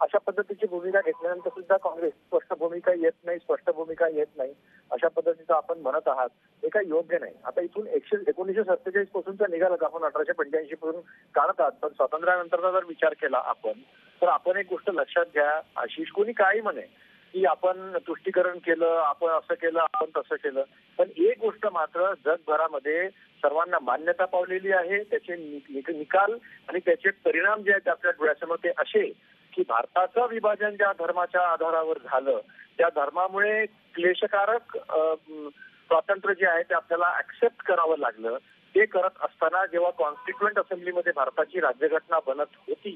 अशा पद्धतीची भूमिका घेतल्यानंतर सुद्धा काँग्रेस स्पष्ट भूमिका येत नाही स्पष्ट भूमिका येत नाही. अशा पद्धतीचं आपण म्हणत आहात हे काही योग्य नाही. आता इथून एकशे एकोणीसशे सत्तेचाळीस पासूनचा निघालं आपण अठराशे पंच्याऐंशी पासून काढत आहात पण स्वातंत्र्यानंतरचा जर विचार केला आपण तर आपण एक गोष्ट लक्षात घ्या आशिष कोणी काही म्हणे की आपण तुष्टीकरण केलं आपण असं केलं आपण तसं केलं. पण एक गोष्ट मात्र जगभरामध्ये सर्वांना मान्यता पावलेली आहे त्याचे निकाल आणि त्याचे परिणाम जे आहेत आपल्या डोळ्यासमोर ते असे की भारताचं विभाजन ज्या धर्माच्या आधारावर झालं त्या धर्मामुळे क्लेशकारक स्वातंत्र्य जे आहे ते आपल्याला ऍक्सेप्ट करावं लागलं. ते करत असताना जेव्हा कॉन्स्टिट्युएंट असेंब्लीमध्ये भारताची राज्यघटना बनत होती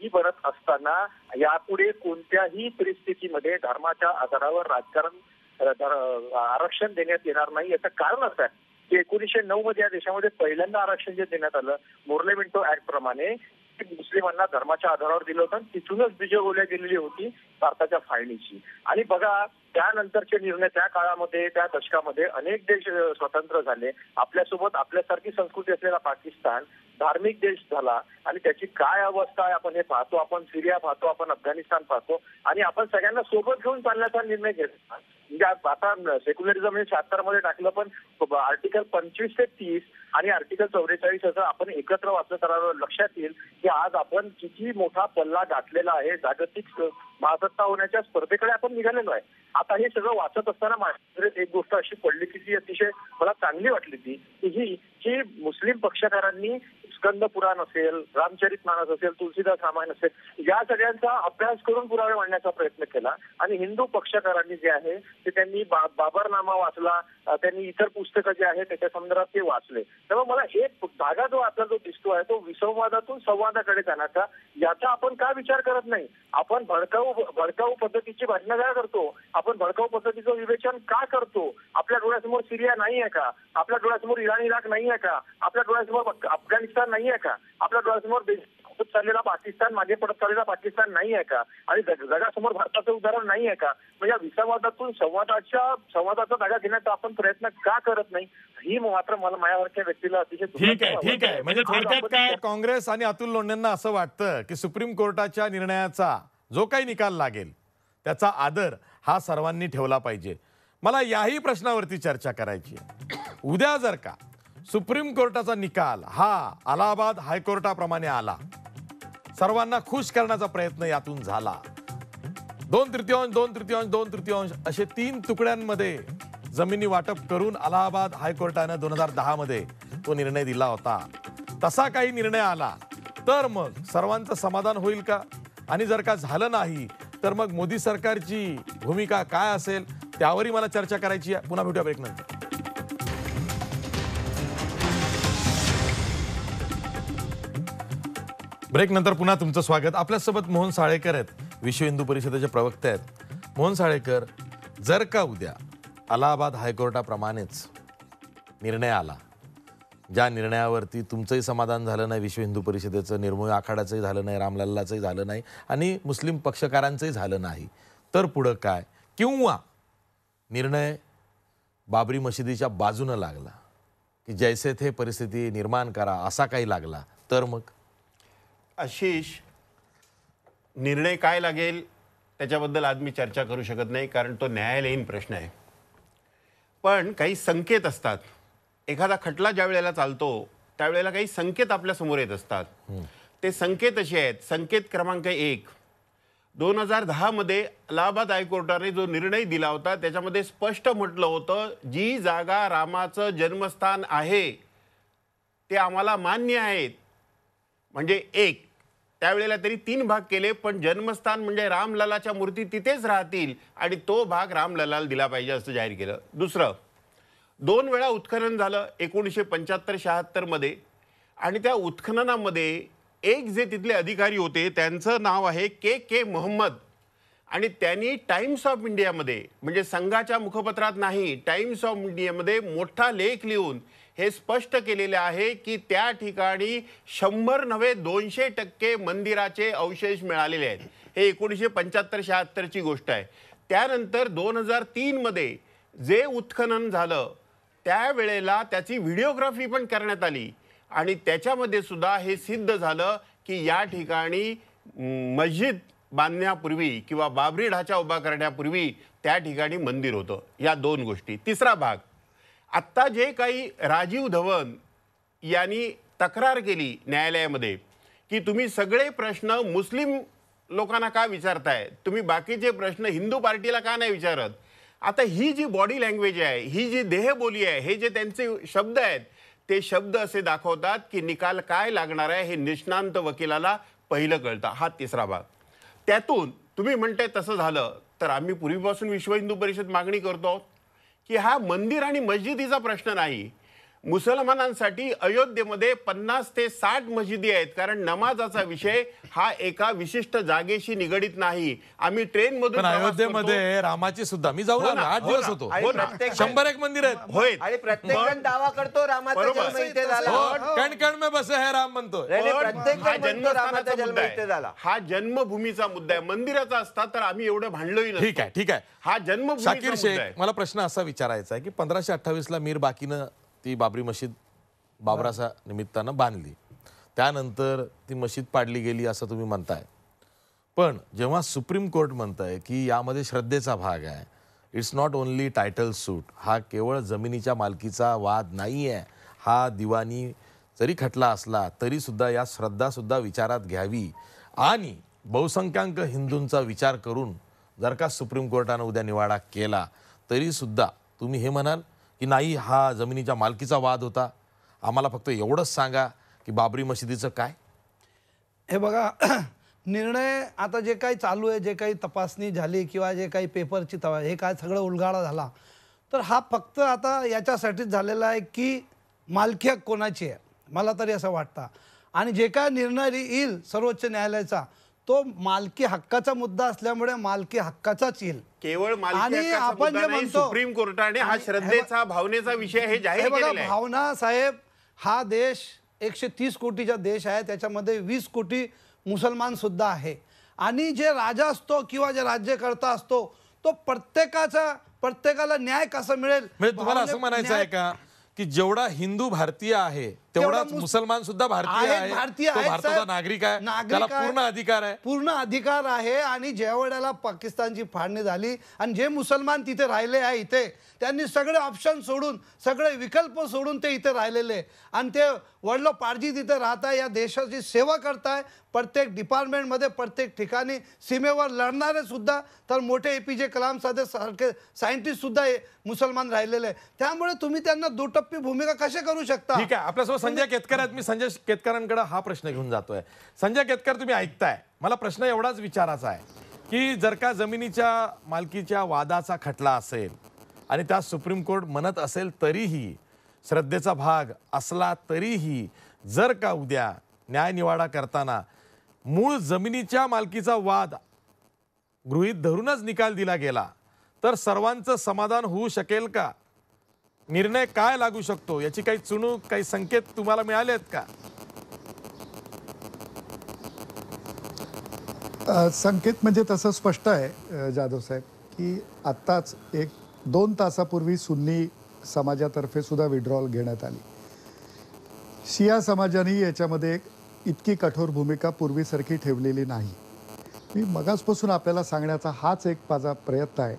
ही बनत असताना यापुढे कोणत्याही परिस्थितीमध्ये धर्माच्या आधारावर राजकारण आरक्षण देण्यात येणार नाही. याचं कारण असं आहे की एकोणीसशे नऊ मध्ये या देशामध्ये पहिल्यांदा आरक्षण जे देण्यात आलं मोर्ले मिंटो ऍक्ट प्रमाणे मुस्लिमांना धर्माच्या आधारावर दिलं होतं तिथूनच तिथूनच बीजगोल्या गेलेली होती भारताच्या फाळणीची. आणि बघा त्यानंतरचे निर्णय त्या काळामध्ये त्या दशकामध्ये अनेक देश स्वतंत्र झाले. आपल्यासोबत आपल्यासारखी संस्कृती असलेला पाकिस्तान धार्मिक देश झाला आणि त्याची काय अवस्था आहे आपण हे पाहतो आपण सिरिया पाहतो आपण अफगाणिस्तान पाहतो आणि आपण सगळ्यांना सोबत घेऊन चालण्याचा निर्णय घेतला म्हणजे आता सेक्युलरिझम हे शहात्तरमध्ये टाकलं पण आर्टिकल पंचवीस ते तीस आणि आर्टिकल चौवेचाळीस असं आपण एकत्र वाचलं तर लक्षात येईल की आज आपण किती मोठा पल्ला गाठलेला आहे जागतिक महासत्ता होण्याच्या स्पर्धेकडे आपण निघालेलो आहे. आता हे सगळं वाचत असताना माझ्या एक गोष्ट अशी पडली की जी अतिशय मला चांगली वाटली ती की ही की मुस्लिम पक्षकारांनी स्कंद पुराण असेल रामचरित मानस असेल तुलसीदास रामायण असेल या सगळ्यांचा अभ्यास करून पुरावे मांडण्याचा प्रयत्न केला. आणि हिंदू पक्षकारांनी जे आहे ते त्यांनी बा- बाबरनामा वाचला त्यांनी इतर पुस्तकं जे आहे त्याच्या संदर्भात ते वाचले. तर मला एक धागा जो आपला जो दिसतो आहे तो विसंवादातून संवादाकडे जाण्याचा याचा आपण का विचार करत नाही? आपण भडकाऊ भडकाऊ पद्धतीची भाषणं का करतो? आपण भडकाऊ पद्धतीचं विवेचन का करतो? आपल्या डोळ्यासमोर सिरिया नाही आहे का? आपल्या डोळ्यासमोर इराण इराक नाही आहे का? आपल्या डोळ्यासमोर अफगाणिस्तान नाही आहे का? आपल्या डोळ्यासमोर होत चाललेला पाकिस्तान मागे पडत चाललेला पाकिस्तान नाही आहे का? आणि जग- जगासमोर भारताचं उदाहरण नाही आहे का? मग या विसंवादातून संवादाच्या संवादाचा धागा घेण्याचा आपण प्रयत्न का करत नाही? ही मात्र मला माझ्यासारख्या व्यक्तीला अतिशय ठीक आहे ठीक आहे. म्हणजे थोडक्यात काय काँग्रेस आणि अतुल लोंढेंना असं वाटतं की सुप्रीम कोर्टाच्या निर्णयाचा जो काही निकाल लागेल त्याचा आदर हा सर्वांनी ठेवला पाहिजे. मला याही प्रश्नावरती चर्चा करायची उद्या जर का सुप्रीम कोर्टाचा निकाल. हा अलाहाबाद हायकोर्टाप्रमाणे आला. सर्वांना खुश करण्याचा प्रयत्न यातून झाला. दोन तृतीयांश दोन तृतीयांश दोन तृतीयांश असे तीन तुकड्यांमध्ये जमिनी वाटप करून अलाहाबाद हायकोर्टानं दोन हजार दहा मध्ये तो निर्णय दिला होता. तसा काही निर्णय आला तर मग सर्वांचं समाधान होईल का? आणि जर का झालं नाही तर मग मोदी सरकारची भूमिका काय असेल? त्यावरही मला चर्चा करायची आहे. पुन्हा भेटूया ब्रेक नंतर. ब्रेक नंतर पुन्हा तुमचं स्वागत. आपल्यासोबत मोहन साळेकर आहेत. विश्व हिंदू परिषदेचे प्रवक्ते आहेत. मोहन साळेकर जर का उद्या अलाहाबाद हायकोर्टाप्रमाणेच निर्णय आला ज्या निर्णयावरती तुमचंही समाधान झालं नाही विश्व हिंदू परिषदेचं निर्मोही आखाड्याचंही झालं नाही रामलल्लाचंही झालं नाही आणि मुस्लिम पक्षकारांचंही झालं नाही तर पुढं काय? किंवा निर्णय बाबरी मशिदीच्या बाजूनं लागला की जैसे थे परिस्थिती निर्माण करा असा काही लागला तर मग? आशिष निर्णय काय लागेल त्याच्याबद्दल आज मी चर्चा करू शकत नाही कारण तो न्यायालयीन प्रश्न आहे. पण काही संकेत असतात. एखादा खटला ज्या वेळेला चालतो त्यावेळेला काही संकेत आपल्यासमोर येत असतात. ते संकेत असे आहेत. संकेत क्रमांक एक. दोन हजार दहामध्ये अलाहाबाद हायकोर्टाने जो निर्णय दिला होता त्याच्यामध्ये स्पष्ट म्हटलं होतं जी जागा रामाचं जन्मस्थान आहे ते आम्हाला मान्य आहेत. म्हणजे एक. त्यावेळेला तरी तीन भाग केले पण जन्मस्थान म्हणजे रामललाच्या मूर्ती तिथेच राहतील आणि तो भाग रामललाला दिला पाहिजे असं जाहीर केलं. दुसरं दोन वेळा उत्खनन झालं एकोणीसशे पंच्याहत्तर शहात्तरमध्ये आणि त्या उत्खननामध्ये एक जे तिथले अधिकारी होते त्यांचं नाव आहे के के मोहम्मद. आणि त्यांनी टाइम्स ऑफ इंडियामध्ये म्हणजे संघाच्या मुखपत्रात नाही टाइम्स ऑफ इंडियामध्ये मोठा लेख लिहून हे स्पष्ट केलेले आहे की त्या ठिकाणी शंभर नव्हे दोनशे टक्के मंदिराचे अवशेष मिळालेले आहेत. हे एकोणीसशे पंच्याहत्तर शहात्तरची गोष्ट आहे. त्यानंतर दोन हजार तीनमध्ये जे उत्खनन झालं त्यावेळेला त्याची व्हिडिओग्राफी पण करण्यात आली. आणि त्याच्यामध्ये सुद्धा हे सिद्ध झालं की या ठिकाणी मस्जिद बांधण्यापूर्वी किंवा बाबरी ढाचा उभा करण्यापूर्वी त्या ठिकाणी मंदिर होतं. या दोन गोष्टी. तिसरा भाग आत्ता जे काही राजीव धवन यांनी तक्रार केली न्यायालयामध्ये की तुम्ही सगळे प्रश्न मुस्लिम लोकांना का विचारताय? तुम्ही बाकीचे प्रश्न हिंदू पार्टीला का नाही विचारत? आता ही जी बॉडी लँग्वेज आहे ही जी देहबोली आहे हे जे त्यांचे शब्द आहेत ते शब्द असे दाखवतात की निकाल काय लागणार आहे हे निष्णांत वकिलाला पहिलं कळतं. हा तिसरा भाग. त्यातून तुम्ही म्हणताय तसं झालं तर आम्ही पूर्वीपासून विश्व हिंदू परिषद मागणी करतो की हा मंदिर आणि मस्जिदीचा प्रश्न नाही. मुसलमानांसाठी अयोध्येमध्ये पन्नास ते साठ मस्जिदी आहेत. कारण नमाजाचा विषय हा एका विशिष्ट जागेशी निगडीत नाही. आम्ही ट्रेन मधून. अयोध्येमध्ये रामाची सुद्धा. मी जाऊन हो ना, आठ हो दिवस ना. होतो. हो शंभर एक मंदिर आहेत. होय. आणि प्रत्येक जण दावा करतो रामाचा. जन्म इथे झाला. कण कण में बसे है राम म्हणतो. प्रत्येक हा जन्म इथे. झाला. हा जन्मभूमीचा मुद्दा आहे. मंदिराचा असता तर आम्ही एवढं भांडलोही ठीक आहे ठीक आहे. हा जन्मभूमीचा शाकीर मुद्दा आहे. शेख मला प्रश्न असा विचारायचा आहे की पंधराशे अठ्ठावीस ला मीर बाकीनं ती बाबरी मशीद बाबराच्या निमित्तानं बांधली. त्यानंतर ती मशीद पाडली गेली असं तुम्ही म्हणताय. पण जेव्हा सुप्रीम कोर्ट म्हणतंय की यामध्ये श्रद्धेचा भाग आहे it's not only title suit हा केवळ जमिनीच्या मालकीचा वाद नाही आहे हा दिवाणी जरी खटला असला तरीसुद्धा या श्रद्धासुद्धा विचारात घ्यावी. आणि बहुसंख्याक हिंदूंचा विचार करून जर का सुप्रीम कोर्टानं उद्या निवाडा केला तरीसुद्धा तुम्ही हे म्हणाल की नाही हा जमिनीच्या मालकीचा वाद होता. आम्हाला फक्त एवढंच सांगा की बाबरी मशिदीचं काय? हे बघा [clears throat] निर्णय आता जे काही चालू आहे जे काही तपासणी झाली किंवा जे काही पेपरची तवा हे काय सगळं उलगाडा झाला. तर हा फक्त आता याच्यासाठीच झालेला आहे की मालकी कोणाची आहे? मला तरी असं वाटतं. आणि जे काय निर्णय येईल सर्वोच्च न्यायालयाचा तो मालकी हक्काचा मुद्दा असल्यामुळे मालकी हक्काचाच येईल केवळ मालकी आणि हक्काचा आपण जे म्हणतो- सुप्रीम कोर्टाने हा आणि हे श्रद्धेचा भावनेचा विषय हे जाहीर हे भावना साहेब हा देश एकशे तीस कोटीचा देश आहे त्याच्यामध्ये वीस कोटी मुसलमान सुद्धा आहे. आणि जे राजा असतो किंवा जे राज्यकर्ता असतो तो प्रत्येकाचा प्रत्येकाला न्याय कसा मिळेल? म्हणजे तुम्हाला असं म्हणायचं आहे का की जेवढा हिंदू भारतीय आहे तेवढाच मुस- मुसलमान सुद्धा भारतीय आहे भारतीय भारताचा. नागरिक आहे त्याला. पूर्ण अधिकार आहे पूर्ण अधिकार आहे आणि ज्या वेळेला पाकिस्तानची फाळणी झाली आणि जे मुसलमान तिथे राहिले आहे इथे त्यांनी सगळे ऑप्शन सोडून सगळे विकल्प सोडून ते इथे राहिलेले आणि ते वडलो पारजी तिथे राहत आहे या देशाची सेवा करताय प्रत्येक डिपार्टमेंटमध्ये प्रत्येक ठिकाणी सीमेवर लढणारे सुद्धा तर मोठे ए पी जे कलाम साधे सारखे सायंटिस्ट सुद्धा मुसलमान राहिलेले आहे. त्यामुळे तुम्ही त्यांना दुटप्पी भूमिका कशी करू शकता ठीक आहे आपल्यासोबत म्हणजे- संजय केतकर मी संजय केतकरांकडे हा प्रश्न घेऊन जातोय. संजय केतकर तुम्ही ऐकताय. मला प्रश्न एवढाच विचारायचा आहे की जर का जमिनीच्या मालकीच्या वादाचा खटला असेल आणि त्या सुप्रीम कोर्ट म्हणत असेल तरीही श्रद्धेचा भाग असला तरीही जर का उद्या न्यायनिवाडा करताना मूळ जमिनीच्या मालकीचा वाद गृहीत धरूनच निकाल दिला गेला तर सर्वांचं समाधान होऊ शकेल का? निर्णय काय लागू शकतो? याची काही चुणूक काही संकेत तुम्हाला मिळाले आहेत का? संकेत म्हणजे तसं स्पष्ट आहे जाधव साहेब की आत्ताच एक दोन तासापूर्वी सुन्नी समाजातर्फे सुद्धा विड्रॉल घेण्यात आली. शिया समाजाने याच्यामध्ये इतकी कठोर भूमिका पूर्वीसारखी ठेवलेली नाही. मी मगासपासून आपल्याला सांगण्याचा हाच एक माझा प्रयत्न आहे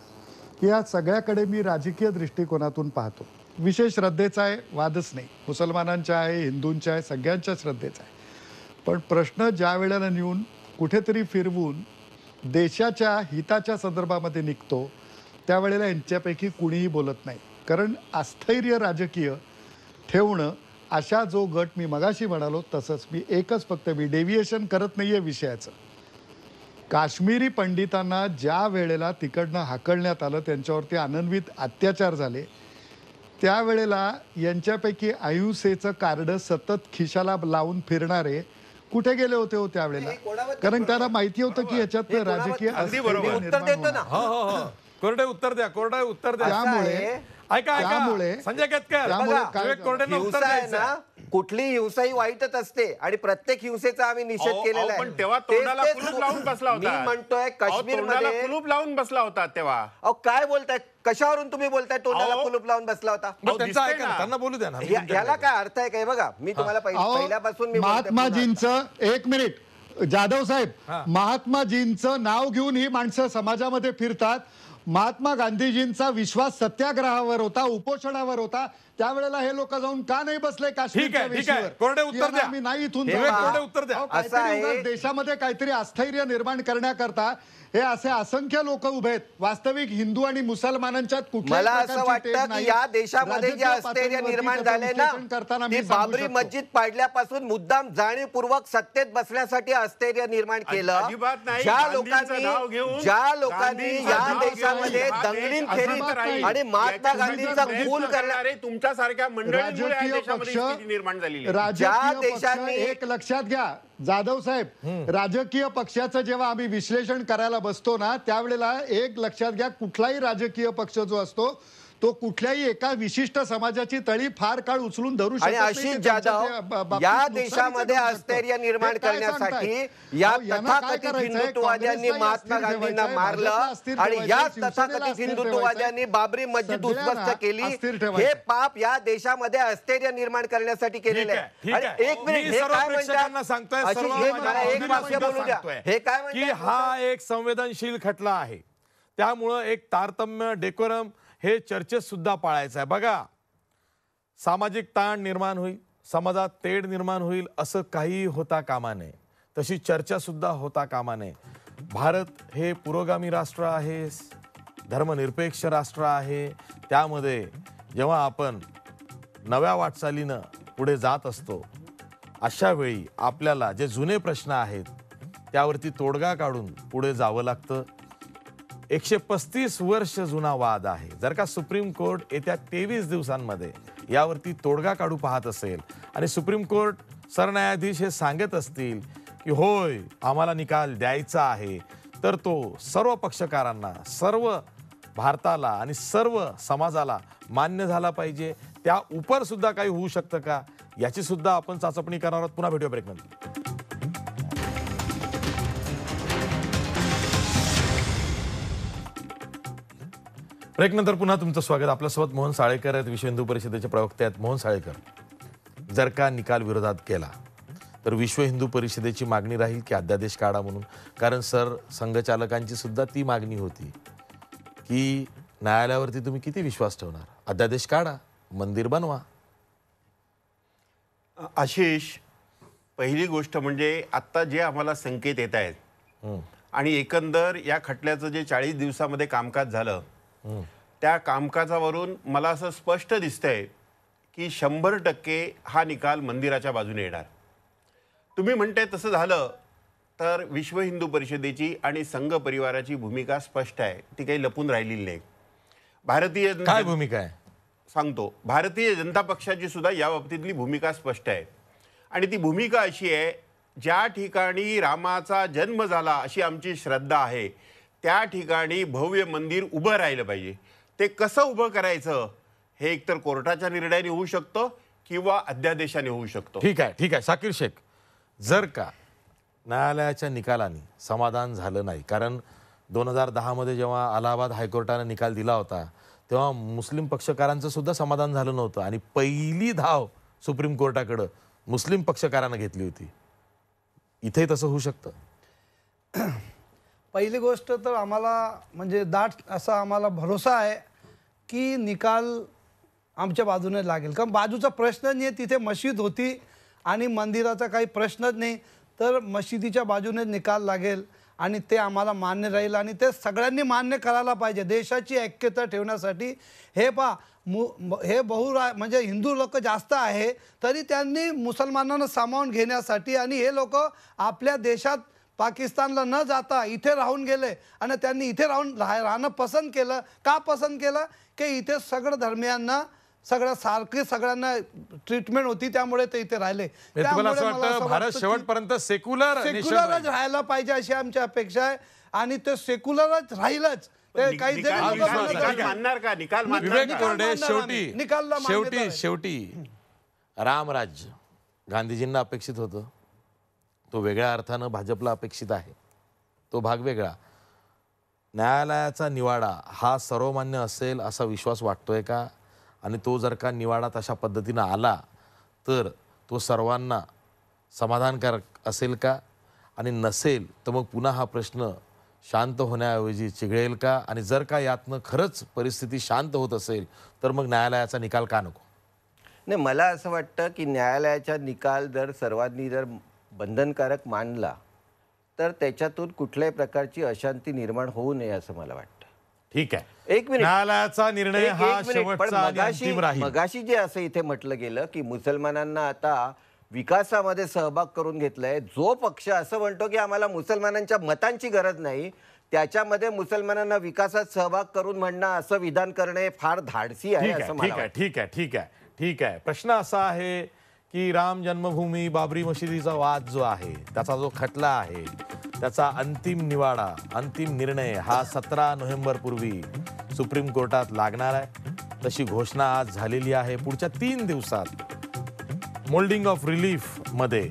की या सगळ्याकडे मी राजकीय दृष्टिकोनातून पाहतो. विशेष श्रद्धेचा आहे वादच नाही. मुसलमानांच्या आहे हिंदूंच्या आहे सगळ्यांच्या श्रद्धेचा आहे. पण प्रश्न ज्या वेळेला नेऊन कुठेतरी फिरवून देशाच्या हिताच्या संदर्भामध्ये निघतो त्यावेळेला यांच्यापैकी कुणीही बोलत नाही. कारण अस्थैर्य राजकीय ठेवणं अशा जो गट मी मगाशी म्हणालो तसंच मी एकच फक्त मी डेव्हिएशन करत नाही आहे विषयाचं. काश्मीरी पंडितांना ज्या वेळेला तिकडनं हाकलण्यात आलं त्यांच्यावरती आनंदवित अत्याचार झाले त्यावेळेला यांच्यापैकी अहिंसेचं कार्ड सतत खिशाला लावून फिरणारे कुठे गेले होते हो त्यावेळेला? कारण त्यांना माहिती होतं की याच्यात हे राजकीय अगदी अस्थिरता बरोबर. उत्तर निर्माण देतो होणार. ना हो हो हो. कोरडे उत्तर द्या कोरडे उत्तर द्या. त्यामुळे ऐका ऐका. त्यामुळे- संजय केतकर? कोरडेंना उत्तर द्यायचं. ना आहे. कुठली हिंसा ही वाईटच असते आणि प्रत्येक हिंसेचा आम्ही निषेध केलेला आहे. पण तेव्हा तोंडाला कुलूप लावून बसला होता. मी म्हणतोय काश्मीरमध्ये कुलूप लावून बसला होता तेव्हा. अहो काय बोलताय? कशावरून तुम्ही बोलताय तोंडाला. कुलूप लावून बसला होता. त्यांना बोलू द्या ना. ह्याला काय अर्थ आहे काय बघा मी तुम्हाला पहिल्यापासून मी. महात्माजींचं एक मिनिट. जाधव साहेब महात्माजींचं नाव घेऊन ही माणसं समाजामध्ये फिरतात. महात्मा गांधीजींचा विश्वास सत्याग्रहावर होता उपोषणावर होता. त्यावेळेला हे लोक जाऊन का नाही बसले ठीक आहे, ठीक आहे. वेशीवर? कोरडे की उत्तर द्या. नाही इथून कोरडे उत्तर द्या. देशामध्ये काहीतरी अस्थैर्य निर्माण करण्याकरता हे असे असंख्य लोक उभे आहेत वास्तविक हिंदू आणि मुसलमानांच्यात कुठल्याही मला असं वाटतं की. या देशामध्ये जे अस्थैर्य निर्माण झाले ना विश्लेषण करताना मी ती बाबरी. मस्जिद पाडल्यापासून मुद्दाम जाणीवपूर्वक सत्तेत बसण्यासाठी अस्थैर्य निर्माण केलं. ज्या लोकांनी नाव घेऊन- ज्या लोकांनी या देशामध्ये देश दंगलीन राहील. आणि महात्मा गांधींचा खून करणार करणारे तुमच्यासारख्या स्थिती निर्माण झालेली आहे. ज्या राजकीय एक लक्षात घ्या जाधव साहेब राजकीय पक्षाचं जेव्हा आम्ही विश्लेषण करायला बसतो ना त्यावेळेला एक लक्षात घ्या कुठलाही राजकीय पक्ष जो असतो तो कुठल्याही एका विशिष्ट समाजाची तळी फार काळ उचलून धरू शकत त्यांच्या जाधव या देशामध्ये. अस्थैर्य निर्माण हे करण्यासाठी? या तथाकथित? हिंदुत्ववाद्यांनी महात्मा गांधींना मारलं आणि शिवसेनेला तथाकथित हिंदुत्ववाद्यांनी. बाबरी मस्जिद उद्ध्वस्त केली हे. पाप या देशामध्ये अस्थैर्य निर्माण करण्यासाठी केलेलं आहे, आणि. एक मिनिट हे काय म्हणतात एक वाक्य बोलू द्या हे काय म्हणतात हा एक संवेदनशील खटला आहे त्यामुळं एक तारतम्य डेकोरम हे चर्चेतसुद्धा पाळायचं आहे. बघा सामाजिक ताण निर्माण होईल समाजात तेढ निर्माण होईल असं काही होता कामा नये. तशी चर्चासुद्धा होता कामा नये. भारत हे पुरोगामी राष्ट्र आहे धर्मनिरपेक्ष राष्ट्र आहे. त्यामध्ये जेव्हा आपण नव्या वाटचालीनं पुढे जात असतो अशा वेळी आपल्याला जे जुने प्रश्न आहेत त्यावरती तोडगा काढून पुढे जावं लागतं. एकशे पस्तीस वर्ष जुना वाद आहे. जर का सुप्रीम कोर्ट येत्या तेवीस दिवसांमध्ये यावरती तोडगा काढू पाहत असेल आणि सुप्रीम कोर्ट सरन्यायाधीश हे सांगत असतील की होय आम्हाला निकाल द्यायचा आहे तर तो सर्व पक्षकारांना सर्व भारताला आणि सर्व समाजाला मान्य झाला पाहिजे. त्या उपरसुद्धा काही होऊ शकतं का? याचीसुद्धा आपण चाचपणी करणार आहोत. पुन्हा भेटूया ब्रेकमध्ये ब्रेकनंतर पुन्हा तुमचं स्वागत. आपल्यासोबत मोहन साळेकर आहेत विश्व हिंदू परिषदेचे प्रवक्ते आहेत. मोहन साळेकर जर का निकाल विरोधात केला तर विश्व हिंदू परिषदेची मागणी राहील की अध्यादेश काढा म्हणून. कारण सर संघचालकांची सुद्धा ती मागणी होती की न्यायालयावरती तुम्ही किती विश्वास ठेवणार? अध्यादेश काढा मंदिर बनवा. आशिष पहिली गोष्ट म्हणजे आत्ता जे आम्हाला संकेत येत आहेत आणि एकंदर या खटल्याचं जे चाळीस दिवसामध्ये कामकाज झालं त्या कामकाजावरून मला असं स्पष्ट दिसतंय की शंभर टक्के हा निकाल मंदिराच्या बाजूने येणार. तुम्ही म्हणताय तसं झालं तर विश्व हिंदू परिषदेची आणि संघ परिवाराची भूमिका स्पष्ट आहे. ती काही लपून राहिलेली नाही. भारतीय काय भूमिका आहे? सांगतो. भारतीय जनता पक्षाची सुद्धा या बाबतीतली भूमिका स्पष्ट आहे. आणि ती भूमिका अशी आहे ज्या ठिकाणी रामाचा जन्म झाला अशी आमची श्रद्धा आहे त्या ठिकाणी भव्य मंदिर उभं राहिलं पाहिजे. ते कसं उभं करायचं हे एकतर कोर्टाच्या निर्णयाने होऊ शकतं किंवा अध्यादेशाने होऊ शकतो. ठीक आहे ठीक आहे. साकीर शेख जर का न्यायालयाच्या निकालाने समाधान झालं नाही कारण दोन हजार दहामध्ये जेव्हा अलाहाबाद हायकोर्टानं निकाल दिला होता तेव्हा मुस्लिम पक्षकारांचं सुद्धा समाधान झालं नव्हतं. आणि पहिली धाव सुप्रीम कोर्टाकडं मुस्लिम पक्षकारानं घेतली होती. इथे तसं होऊ शकतं. पहिली गोष्ट तर आम्हाला म्हणजे दाट असा आम्हाला भरोसा आहे की निकाल आमच्या बाजूने लागेल. कारण बाजूचा प्रश्न नाही आहे तिथे मशीद होती आणि मंदिराचा काही प्रश्नच नाही तर मशिदीच्या बाजूने निकाल लागेल आणि ते आम्हाला मान्य राहील आणि ते सगळ्यांनी मान्य करायला पाहिजे. देशाची ऐक्यता ठेवण्यासाठी हे पा मु हे बहुरा म्हणजे हिंदू लोक जास्त आहे तरी त्यांनी मुसलमानांना सामावून घेण्यासाठी आणि हे लोक आपल्या देशात पाकिस्तानला न जाता इथे राहून गेले आणि त्यांनी इथे राहून राह राहणं पसंत केलं. का पसंत केलं? की इथे सगळं धर्मियांना सगळ्या सारखे सगळ्यांना ट्रीटमेंट होती त्यामुळे ते इथे राहिले. म्हणजे भारत शेवटपर्यंत सेक्युलर सेक्युलरच राहायला पाहिजे अशी आमची अपेक्षा आहे. आणि ते सेक्युलरच राहीलच. ते काही शेवटी शेवटी. शेवटी. रामराज्य. गांधीजींना अपेक्षित होतं. तो वेगळ्या अर्थानं भाजपला अपेक्षित आहे. तो भाग वेगळा. न्यायालयाचा निवाडा हा सर्वमान्य असेल असा विश्वास वाटतोय का? आणि तो जर का निवाडा तशा पद्धतीनं आला तर तो सर्वांना समाधानकारक असेल का? आणि नसेल तर मग पुन्हा हा प्रश्न शांत होण्याऐवजी चिघळेल का? आणि जर का यातनं खरंच परिस्थिती शांत होत असेल तर मग न्यायालयाचा निकाल का नको? नाही मला असं वाटतं की न्यायालयाचा निकाल जर सर्वांनी जर बंधनकारक मानला तर त्याच्यातून कुठल्याही प्रकारची अशांती निर्माण होऊ नये असं मला वाटतं. ठीक आहे. एक मिनिट. न्यायालयाचा निर्णय हा मगाशी मगाशी जे असं इथे म्हटलं गेलं की मुसलमानांना आता विकासामध्ये सहभाग करून घेतलाय जो पक्ष असं म्हणतो की आम्हाला मुसलमानांच्या मतांची गरज नाही त्याच्यामध्ये मुसलमानांना विकासात सहभाग करून म्हणणं असं विधान करणे फार धाडसी आहे असं ठीक आहे. ठीक आहे ठीक आहे ठीक आहे. प्रश्न असा आहे की राम जन्मभूमी बाबरी मशिदीचा वाद जो आहे त्याचा जो खटला आहे त्याचा अंतिम निवाडा अंतिम निर्णय हा सतरा नोव्हेंबर पूर्वी सुप्रीम कोर्टात लागणार आहे. तशी घोषणा आज झालेली आहे. पुढच्या तीन दिवसात मोल्डिंग ऑफ रिलीफमध्ये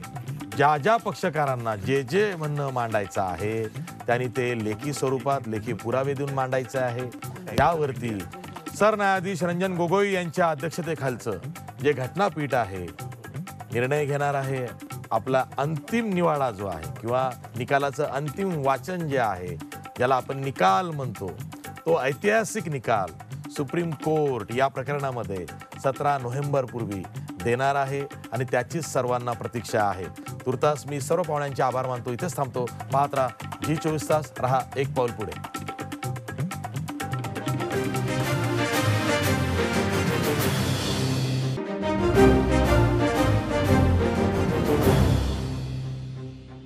ज्या ज्या पक्षकारांना जे जे म्हणणं मांडायचं आहे त्यांनी ते लेखी स्वरूपात लेखी पुरावे देऊन मांडायचे आहे. त्यावरती सरन्यायाधीश रंजन गोगोई यांच्या अध्यक्षतेखालचं जे घटनापीठ आहे निर्णय घेणार आहे. आपला अंतिम निवाडा जो आहे किंवा निकालाचं अंतिम वाचन जे आहे ज्याला आपण निकाल म्हणतो तो ऐतिहासिक निकाल सुप्रीम कोर्ट या प्रकरणामध्ये सतरा नोव्हेंबरपूर्वी देणार आहे आणि त्याचीच सर्वांना प्रतीक्षा आहे. तुर्तास मी सर्व पाहुण्यांचे आभार मानतो. इथेच थांबतो. पाहत राहा. जी चोवीस तास रहा एक पाऊल पुढे.